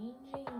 changing.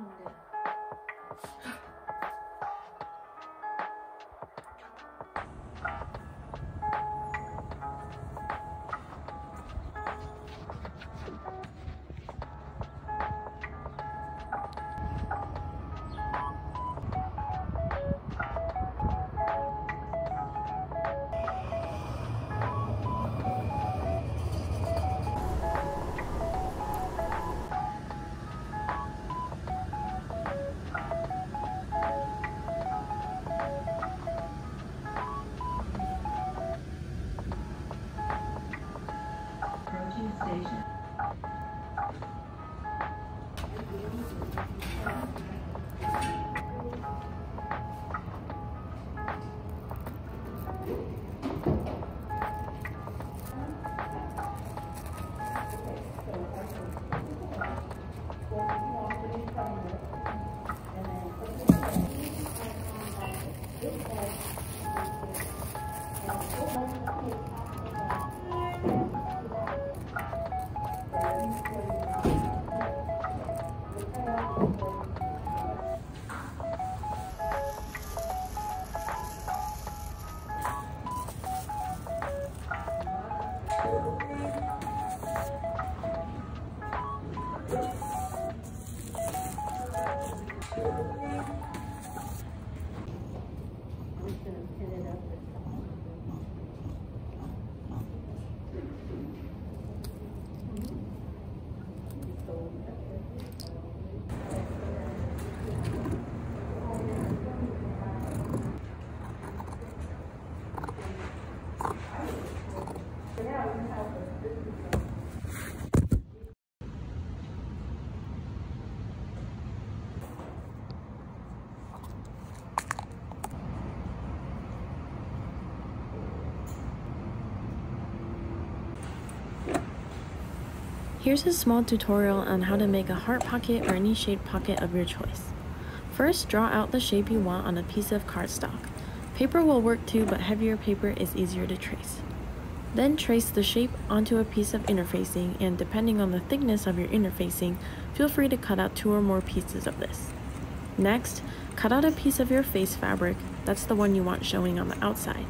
Here's a small tutorial on how to make a heart pocket or any shaped pocket of your choice. First, draw out the shape you want on a piece of cardstock. Paper will work too, but heavier paper is easier to trace. Then trace the shape onto a piece of interfacing and depending on the thickness of your interfacing, feel free to cut out two or more pieces of this. Next, cut out a piece of your face fabric, that's the one you want showing on the outside.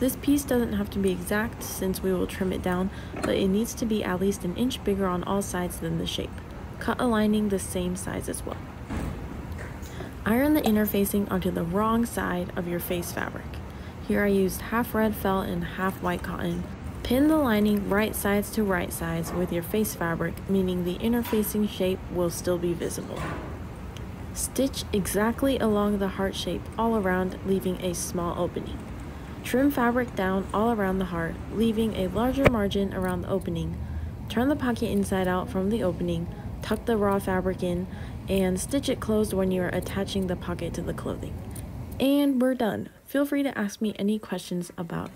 This piece doesn't have to be exact since we will trim it down, but it needs to be at least an inch bigger on all sides than the shape. Cut a lining the same size as well. Iron the interfacing onto the wrong side of your face fabric. Here I used half red felt and half white cotton. Pin the lining right sides to right sides with your face fabric, meaning the interfacing shape will still be visible. Stitch exactly along the heart shape all around, leaving a small opening. Trim fabric down all around the heart, leaving a larger margin around the opening. Turn the pocket inside out from the opening, tuck the raw fabric in, and stitch it closed when you are attaching the pocket to the clothing. And we're done. Feel free to ask me any questions about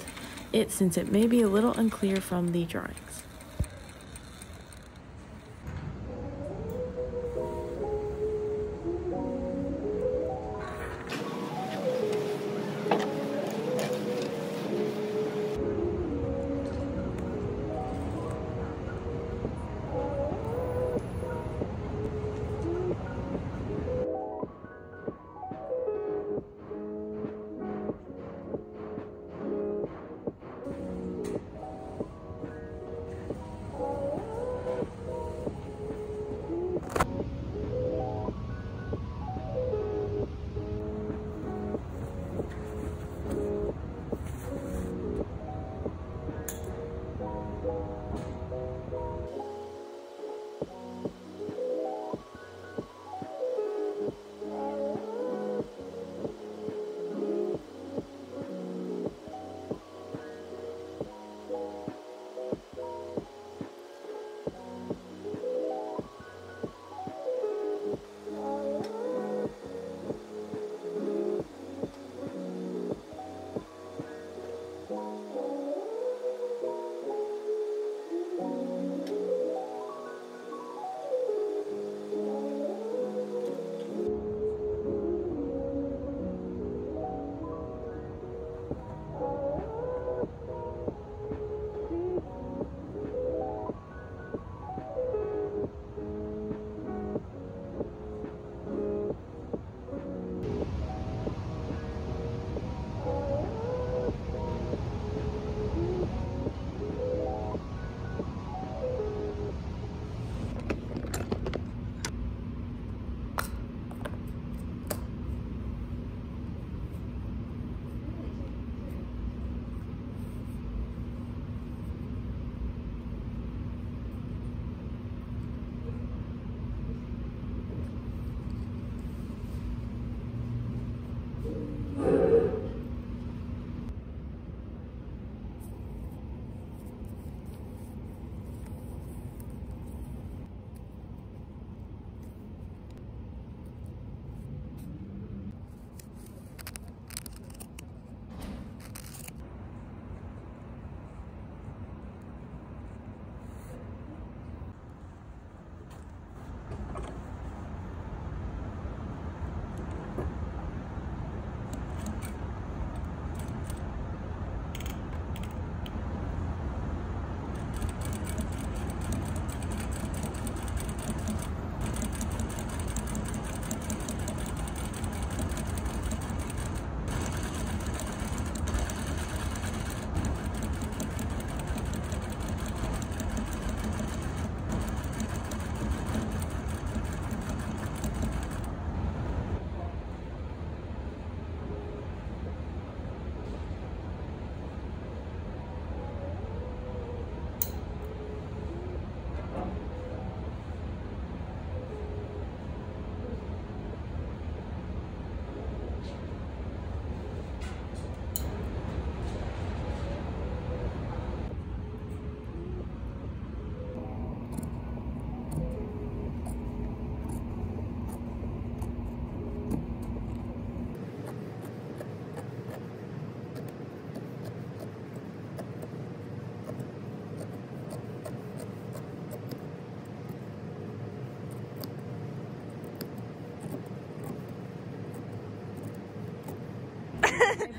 it since it may be a little unclear from the drawings.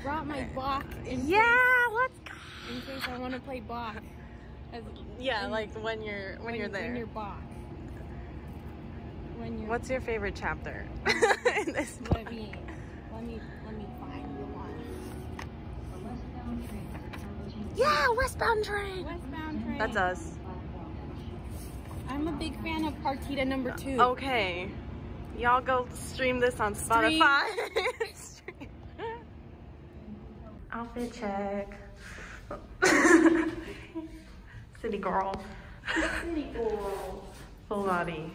Brought my Bach in Yeah, let's go. case, in case I want to play Bach. As, Yeah, like when you're when, you're there. When you're Bach. When you're. What's your favorite chapter in this book? Let me, let me, let me find the one. Yeah, westbound train. Westbound train. That's us. I'm a big fan of Partita number two. Okay. Y'all go stream this on. Spotify. Outfit check. City girl. City girl. Full body.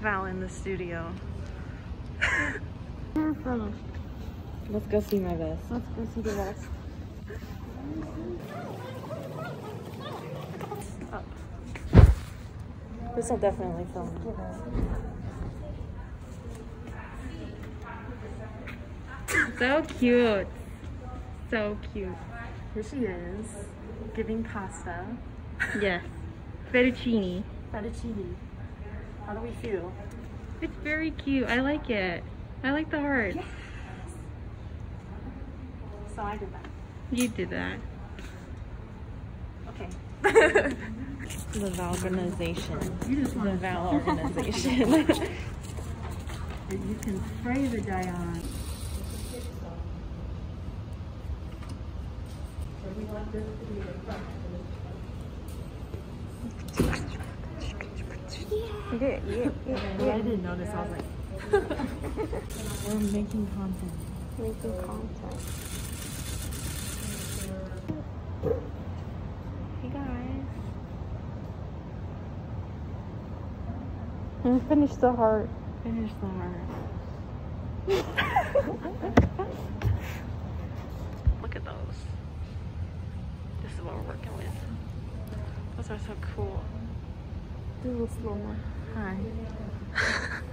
Val in the studio. Let's go see my vest. Let's go see the rest. This will definitely film. So cute. So cute. Here she is, giving pasta. Yes. Fettuccine. Fettuccine. How do we feel? It's very cute. I like it. I like the heart. So I did that. You did that. Okay. the Val organization. You just want the Val organization. you can spray the dye on. Yeah, yeah, yeah. I didn't notice. I was like, we're making content. Making content. Hey guys. And finish the heart. Finish the heart. Look at those. This is what we're working with. Those are so cool. Do a little slow more. Hi.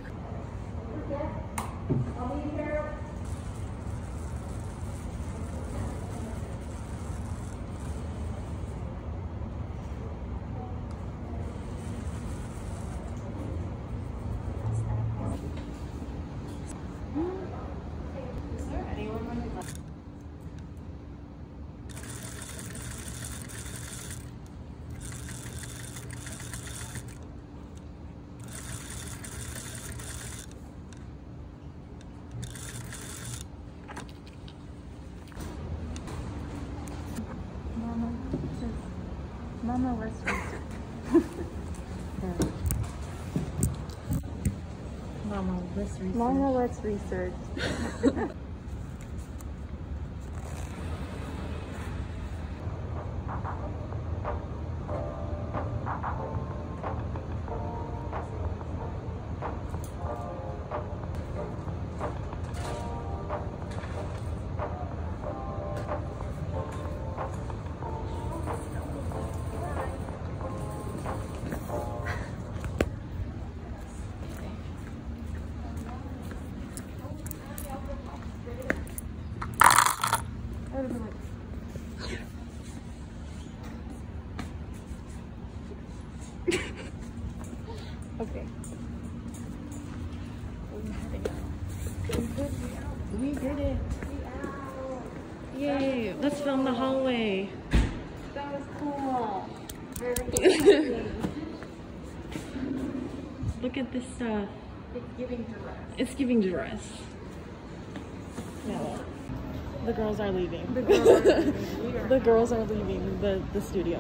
Mama, Mama, let's research. Mama, let's research. Mama, let's research. Look at this stuff. It's giving duress. It's giving duress. No. The girls are leaving. The girls are leaving. The girls are leaving the, the studio.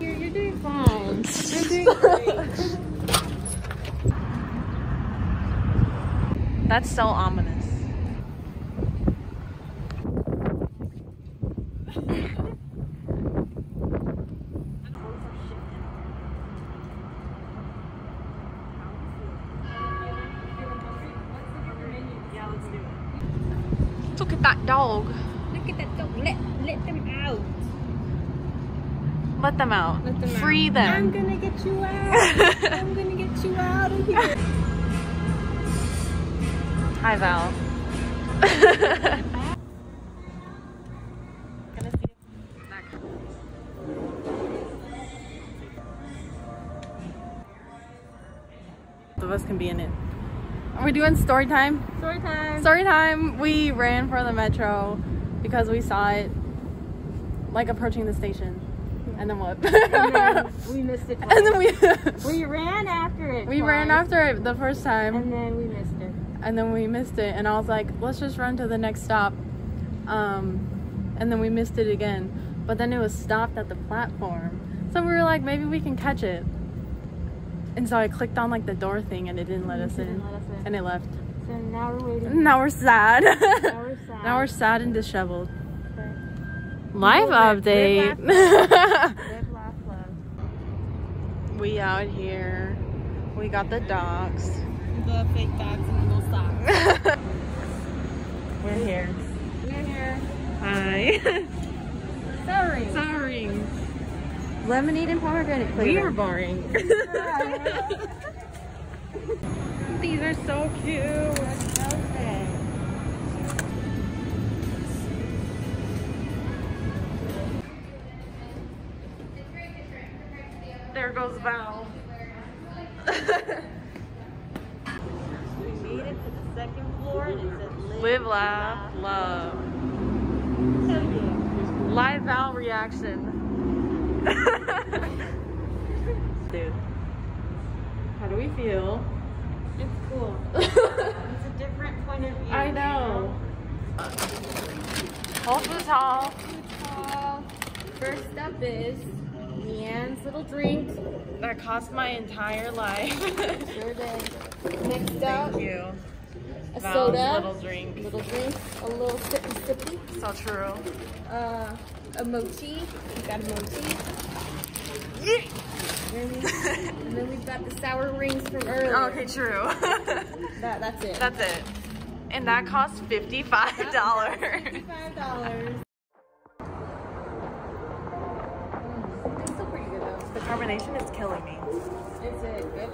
You're, you're doing fine. You're doing great. That's so ominous. Look at that dog. Look at that dog. Let, let them out. Let them out. Let them out. Free I'm them. gonna get you out. I'm gonna get you out of here. Hi, Val. Both of us can be in it. Are we doing story time? Story time. Story time. We ran for the metro because we saw it like approaching the station. And then what? And then we missed it. And then we we ran after it. we ran after it the first time. And then we missed it. and then we missed it and i was like let's just run to the next stop um, and then we missed it again but then it was stopped at the platform so we were like maybe we can catch it and so i clicked on like the door thing and it didn't let mm-hmm. us Didn't in let us in. and it left So now we're waiting. now we're sad Now we're sad. now we're sad and disheveled Okay. live Live, update live, Live, laugh, love. we out here we got the dogs The fake dogs and the little socks. we're here We're here. hi Sorry. sorry Lemonade and pomegranate flavor. we are boring These are so cute. Okay. There goes Val. We made it to the second floor and it said live, Live, laugh, love. Hell. Live Val reaction. Dude. How do we feel? It's cool. It's a different point of view. I know. Whole Foods Hall. First up is Leanne's little drink. That cost my entire life. Sure did. Next up, Thank you. A Val's soda. little drink. Little drink. A little sip and sippy sippy. So true. Uh, a mochi. We got a mochi. And then, and then we've got the sour rings from earlier. okay, true. That, that's it. That's it. And that cost $55. Five dollars. It's still pretty good though. The carbonation is killing me. Is it good?